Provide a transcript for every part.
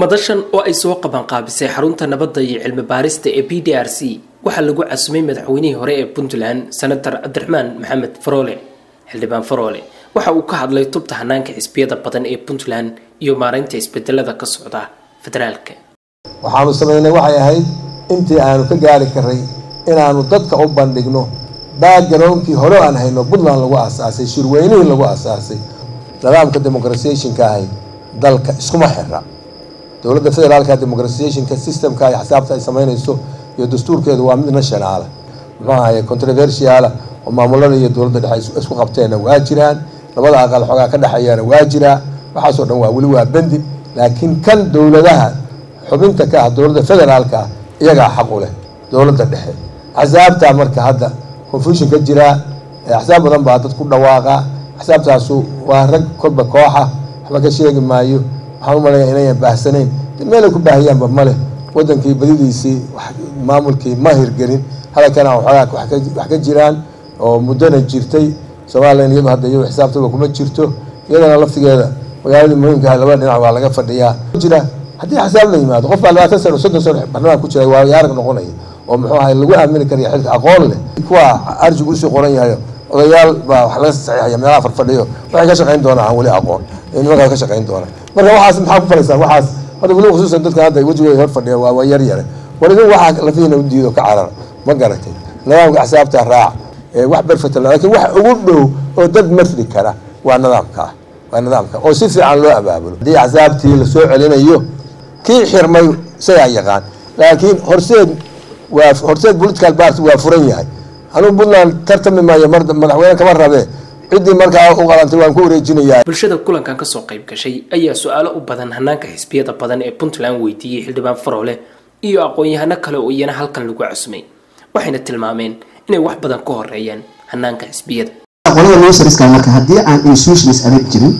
madashan oo ay soo qabanqaabisay xarunta nabadda iyo cilmi baarista ee b d r c waxaa lagu casumay madaxweynihii hore ee puntland senator cabdiraxmaan maxamed faroole xildhibaan faroole waxa uu ka hadlay tubta hanaanka xisbiyada badan ee puntland iyo maaraynta isbedelada ka socda federaalka waxaanu samaynay waxay ahayd intii aanu ka gaari karay inaanu dadka u bandhigno backgarownkii hore aan hayno puntland lagu aasaasay shirweynihii lagu aasaasay nidaamka demoqratisationka ahay dalka iskuma xira dowladda federaalka demoqratisationka systemka ay xisaabta ay samaynayso iyo dastuurkeedu waa mid nationaala muxuu ahaye controversiala oo maamulada iyo dowladda dhexe isku qabteenna waa jiraan labada aqal xoogaa ka dhexeeyana waa jiraa waxaasoo dhan waa weli waa bendi laakiin kan dowladaha xubinta ka ah dowladda federaalka ah iyagaa xaq u leh dowladda dhexe. Axsaabtaa marka hadda confusion ka jiraa axsaab badan baa dad ku dhawaaqa axsaabtaasu waa rag kolba kooxa waxba ka sheegi maayo waxaan u malaya inayan baahsanayn? Meelay ku baahiyaanba male wadankii badidiisii maamulkii ma hirgelin. Hadalkana waxoogaa wax ka jiraan oo muddona jirtay. Somalilan iyadu hadda iyadu xisaabtaba kuma jirto. Iyadana laftigeeda magaaladii muhiimka ah labada dhinac waa laga fadhiyaa. Jira haddii xisaab la yimaado qof baa labaatan sano soddon sano barnaamij ku jira waa yaarag noqonaya. Oo muxuu ahay lagu aamini karaya xilka aqoon leh. Kuwa arjigu u sii qoran yahay odayaal baa wax laga saxiixaya meelaha farfadhiyo waxay ka shaqayn doonaan aan weli aqoon. Nimankaa ka shaqayn doonaan. Marka waxaas maxaa ku falaysaan waxaas hadda weli khusuusan dadkan hadda wejigooda hor fadhiya waa yar yare. War waxaa lafiina u diido ka carar ma garatay nidaamka axsaabta raac wax berfata laakiin wax ugu dhow oo dad marri kara waa nidaamka waa nidaamka oo si fiican loo abaabulo. Haddii axsaabtii la soo celinayo kii xirmay isagaa yaqaan laakiin horseed waa horseed political party waa furan yahay anuu puntland tartami maayo mar madaxweyne kama rabe. Ciddii markaa u qalantay waan ku wareejinayaa bulshada kulankan ka soo qayb gashay ayaa su'aalo u badan hanaanka xisbiyada badan ee puntland weydiiyey xildhibaan faroole iyo aqoon-yahano kale oo iyana halkan lagu casumay waxayna tilmaameen inay wax badan ka horeeyaan hanaanka xisbiyada. Qolada marka haddii aan institutions adag jirin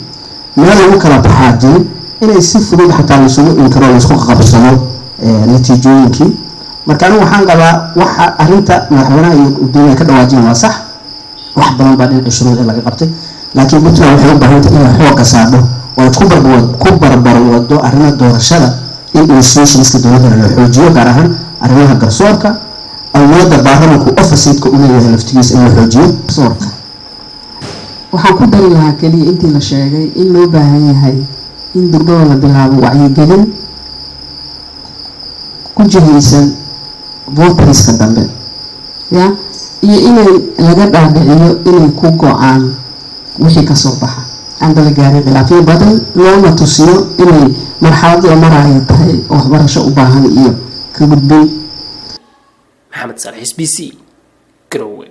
meel lagu kala baxaa jirin inay si fudud xataa laisugu inkaro la isku qabsado natiijooyinkii marka anigu waxaan qabaa waxa arinta madaxweynaha iyo gudoomiyaha ka dhawaajin waa sax. Wax badan baa dhinaca shuruuc laga qabtay. Laakiin puntland waxay u baahantay inay xoogga saadho oo ku barbar wado arrimaha doorashada in institutionska dowladana la xoojiyo gaar ahaan arrimaha garsoorka. Awooda baarlamanku officeedka u leeyahay laftigiisa in la xoojiyo garsoorka waxaan ku dari lahaa keliya intii la sheegay in loo baahan yahay in degdada la bilaabo wacyigelin ku jihaysan voteriska dambe. Ya? Iyo inay laga dhaadhiciyo inay ku go'aan wixii ka soo baxa. Aanba la gaarin khilaafyo badan loona tusiyo inay marxalad la maraayo tahay oo waxbarasho u baahan iyo ka gudbin. Maxamed saalax s b c garowe